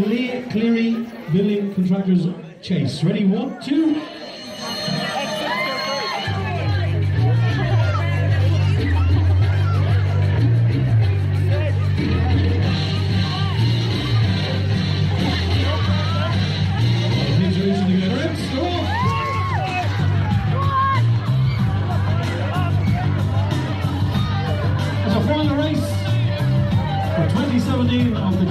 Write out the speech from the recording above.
Lee Cleary Building Contractors Chase. Ready? One, two. Final race for 2017 of the